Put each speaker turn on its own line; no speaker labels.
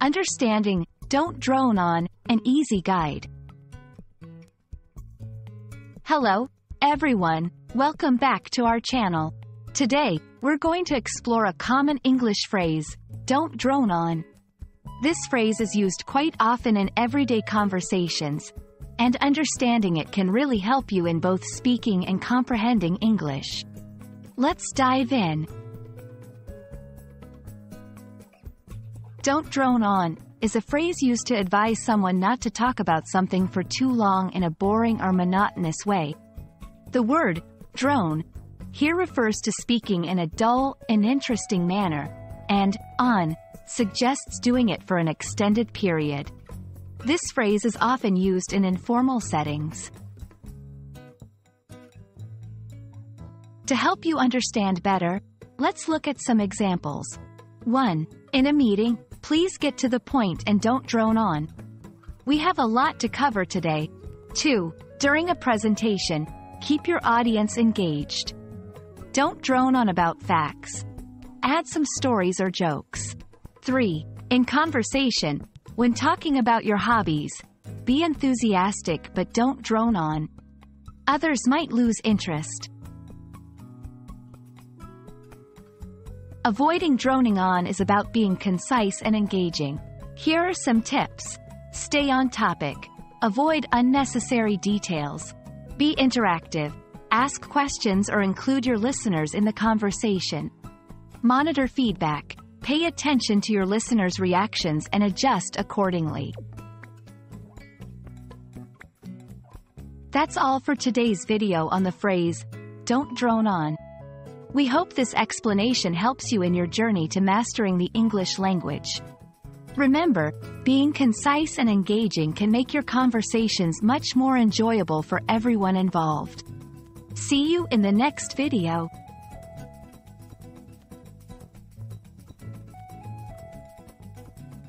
Understanding, don't drone on, an easy guide. Hello, everyone. Welcome back to our channel. Today, we're going to explore a common English phrase, don't drone on. This phrase is used quite often in everyday conversations, and understanding it can really help you in both speaking and comprehending English. Let's dive in. Don't drone on is a phrase used to advise someone not to talk about something for too long in a boring or monotonous way. The word drone here refers to speaking in a dull, uninteresting manner, and on suggests doing it for an extended period. This phrase is often used in informal settings. To help you understand better, let's look at some examples. 1. In a meeting, please get to the point and don't drone on. We have a lot to cover today. 2. During a presentation, keep your audience engaged. Don't drone on about facts. Add some stories or jokes. 3. In conversation, when talking about your hobbies, be enthusiastic but don't drone on. Others might lose interest. Avoiding droning on is about being concise and engaging. Here are some tips. Stay on topic. Avoid unnecessary details. Be interactive. Ask questions or include your listeners in the conversation. Monitor feedback. Pay attention to your listeners' reactions and adjust accordingly. That's all for today's video on the phrase, don't drone on. We hope this explanation helps you in your journey to mastering the English language. Remember, being concise and engaging can make your conversations much more enjoyable for everyone involved. See you in the next video.